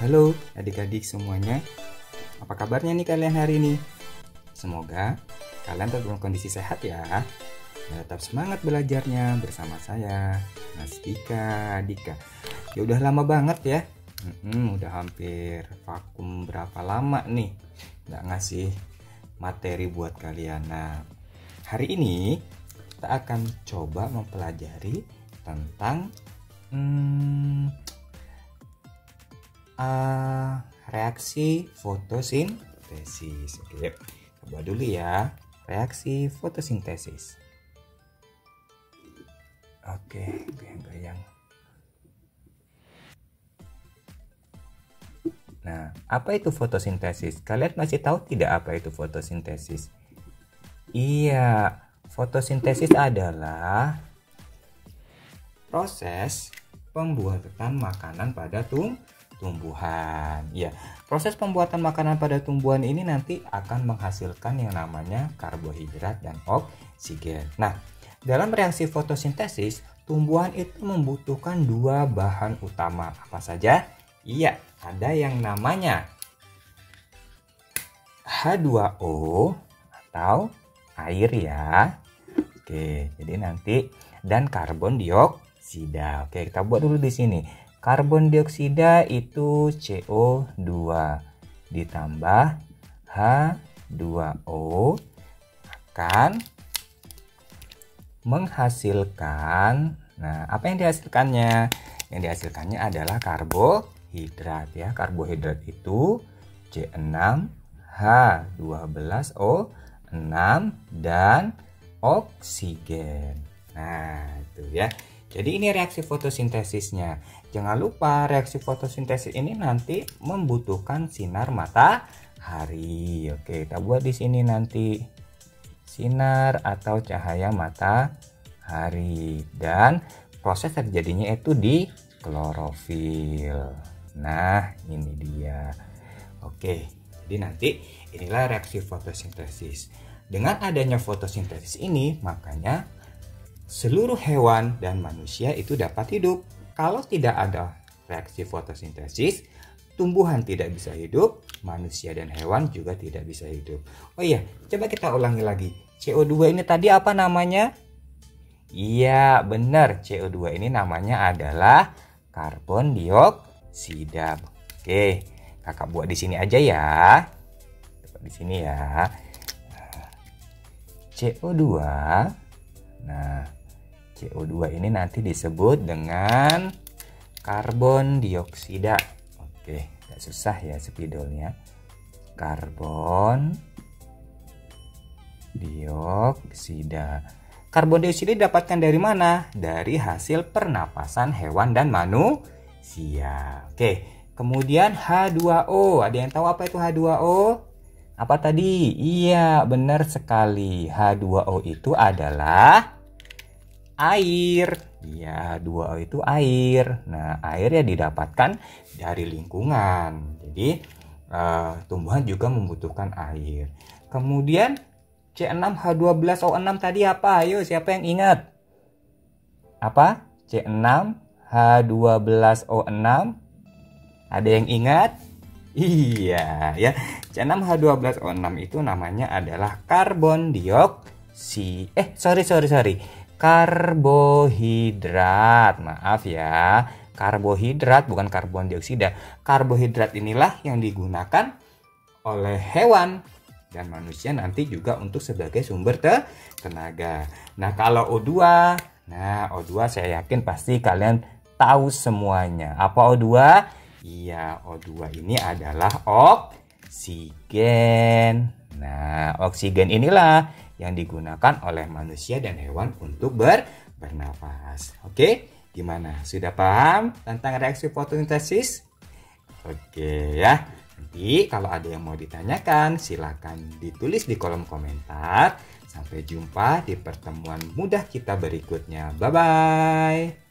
Halo adik-adik semuanya. Apa kabarnya nih kalian hari ini? Semoga kalian tetap dalam kondisi sehat ya. Dan tetap semangat belajarnya bersama saya Mas Dika Dika. Ya udah lama banget ya. Hmm, Udah hampir vakum berapa lama nih? Nggak ngasih materi buat kalian. Nah hari ini kita akan coba mempelajari tentang hmm, uh, reaksi fotosintesis. Oke, coba dulu ya. Reaksi fotosintesis. Oke, goyang-goyang. Nah, apa itu fotosintesis? Kalian masih tahu tidak apa itu fotosintesis? Iya, fotosintesis adalah proses pembuatan makanan pada tumbuh tumbuhan. Ya, proses pembuatan makanan pada tumbuhan ini nanti akan menghasilkan yang namanya karbohidrat dan oksigen. Nah, dalam reaksi fotosintesis, tumbuhan itu membutuhkan dua bahan utama. Apa saja? Iya, ada yang namanya H2O atau air ya. Oke, jadi nanti dan karbon dioksida. Oke, kita buat dulu di sini. Karbon dioksida itu CO2 ditambah H2O akan menghasilkan Nah, apa yang dihasilkannya? Yang dihasilkannya adalah karbohidrat ya. Karbohidrat itu C6H12O6 dan oksigen. Nah, itu ya. Jadi ini reaksi fotosintesisnya. Jangan lupa reaksi fotosintesis ini nanti membutuhkan sinar matahari. Oke, kita buat di sini nanti sinar atau cahaya matahari dan proses terjadinya itu di klorofil. Nah, ini dia. Oke, jadi nanti inilah reaksi fotosintesis. Dengan adanya fotosintesis ini, makanya seluruh hewan dan manusia itu dapat hidup. Kalau tidak ada reaksi fotosintesis, tumbuhan tidak bisa hidup, manusia dan hewan juga tidak bisa hidup. Oh iya, coba kita ulangi lagi. CO2 ini tadi apa namanya? Iya, benar. CO2 ini namanya adalah karbon dioksida. Oke, kakak buat di sini aja ya. Coba di sini ya. CO2. Nah, CO2 ini nanti disebut dengan karbon dioksida. Oke, tidak susah ya spidolnya. Karbon dioksida. Karbon dioksida didapatkan dari mana? Dari hasil pernapasan hewan dan manusia. Oke, kemudian H2O. Ada yang tahu apa itu H2O? Apa tadi? Iya, benar sekali. H2O itu adalah air. Ya, 2O itu air. Nah, air ya didapatkan dari lingkungan. Jadi, uh, tumbuhan juga membutuhkan air. Kemudian C6H12O6 tadi apa? Ayo, siapa yang ingat? Apa? C6H12O6? Ada yang ingat? Iya, ya. C6H12O6 itu namanya adalah karbon dioksida. Eh, sorry, sorry, sorry karbohidrat. Maaf ya, karbohidrat bukan karbon dioksida. Karbohidrat inilah yang digunakan oleh hewan dan manusia nanti juga untuk sebagai sumber te tenaga. Nah, kalau O2, nah O2 saya yakin pasti kalian tahu semuanya. Apa O2? Iya, O2 ini adalah oksigen. Nah, oksigen inilah yang digunakan oleh manusia dan hewan untuk ber bernafas. Oke, gimana? Sudah paham tentang reaksi fotosintesis? Oke ya. Nanti kalau ada yang mau ditanyakan, silahkan ditulis di kolom komentar. Sampai jumpa di pertemuan mudah kita berikutnya. Bye-bye.